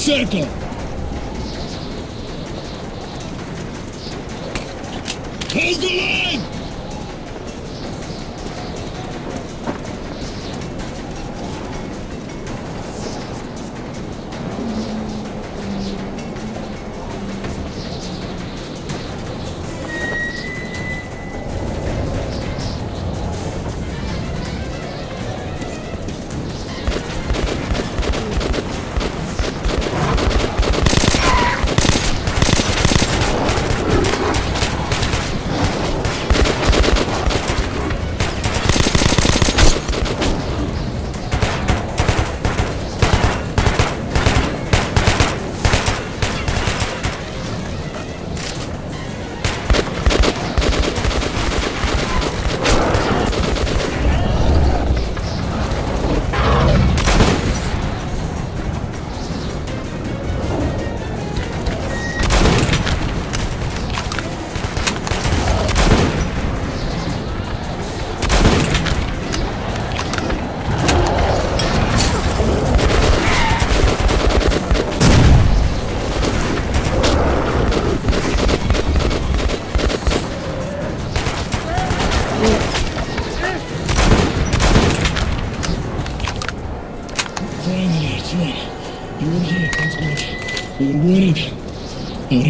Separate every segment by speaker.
Speaker 1: Circle!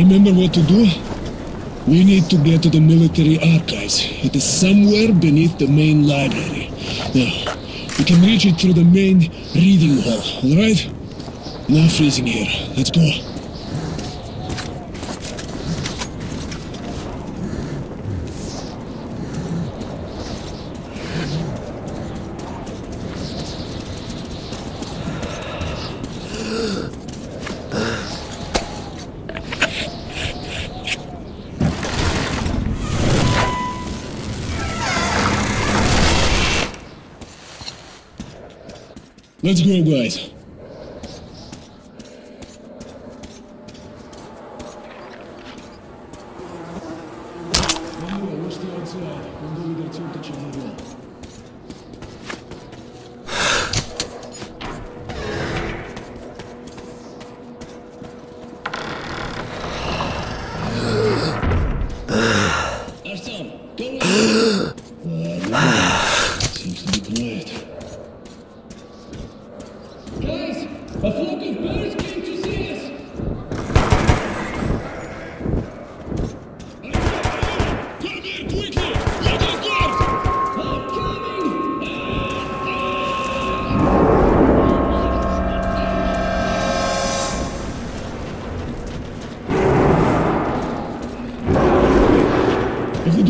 Speaker 1: Remember what to do? We need to get to the military archives. It is somewhere beneath the main library. Now, we can reach it through the main reading hall, alright? Now freezing here. Let's go. Let's go, guys.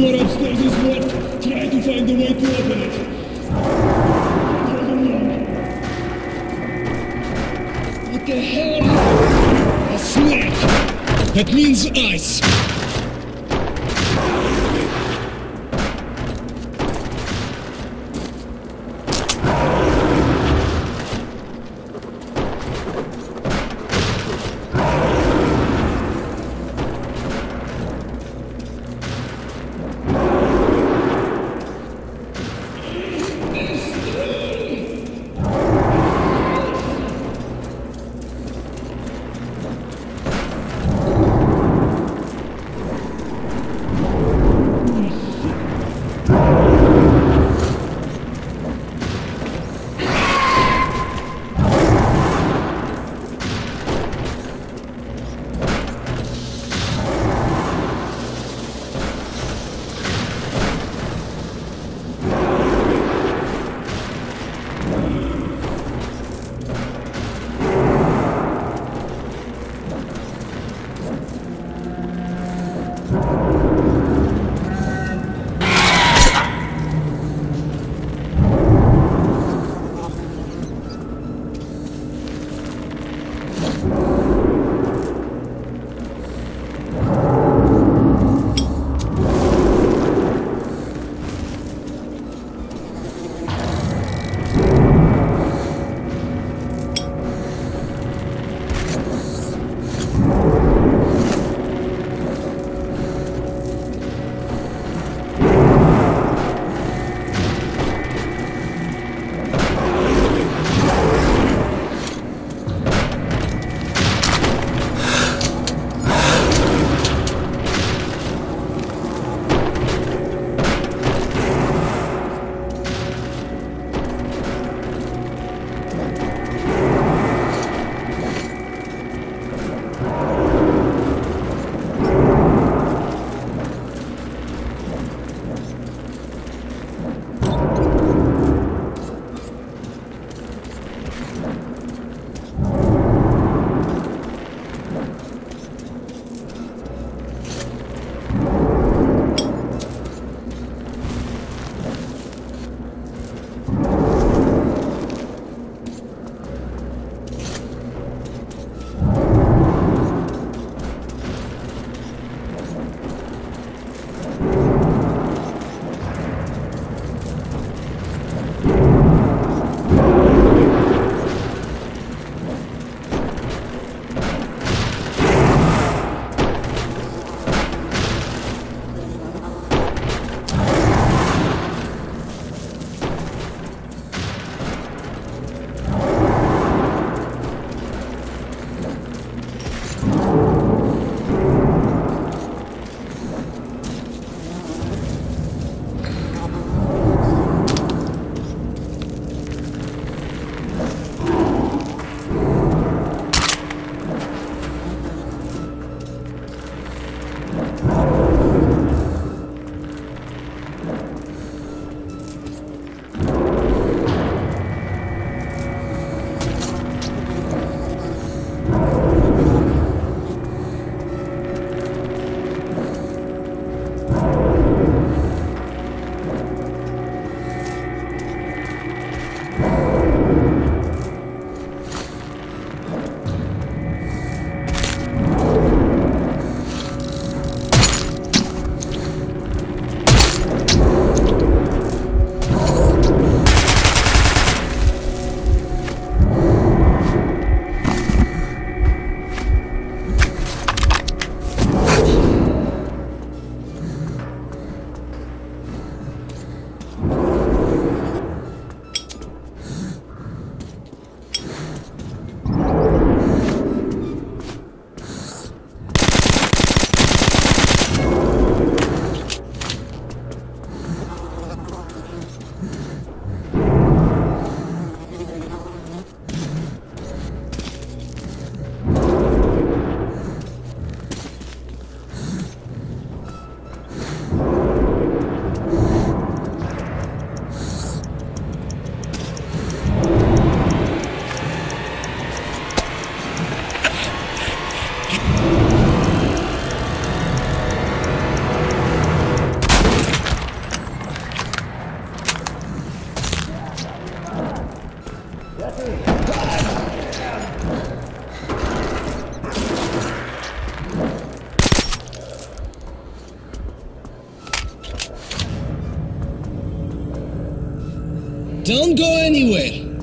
Speaker 1: The upstairs is locked, try to find a way to open it. What the hell? A snake! That means ice!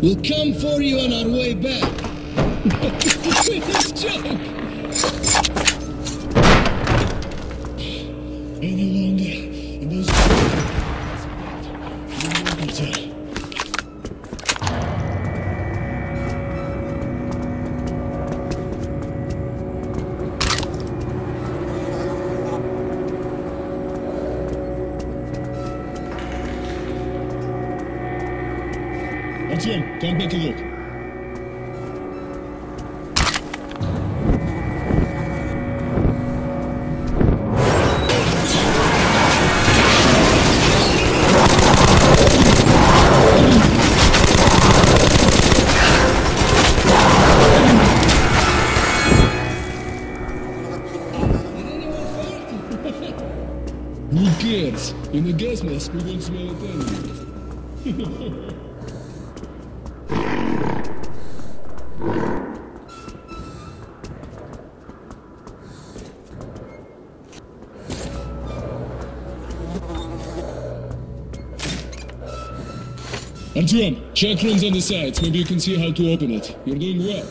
Speaker 1: We'll come for you on our way back. joke. Look. Who cares? In the gas mask, we won't smell it anyway. Artyom, check rooms on the sides. Maybe you can see how to open it. You're doing. Well,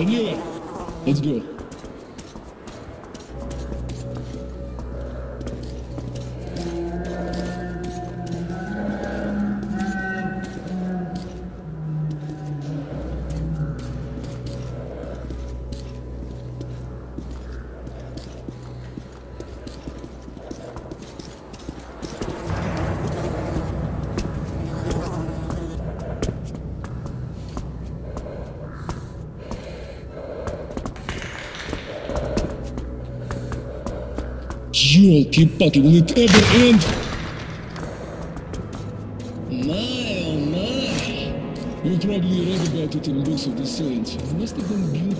Speaker 1: Nice. Danila, let's keep bugging. Will it ever end? My, oh my. You probably read about it in books of the saints. It must have been beautiful.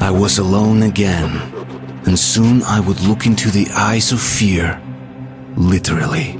Speaker 2: I was alone again, and soon I would look into the eyes of fear, literally.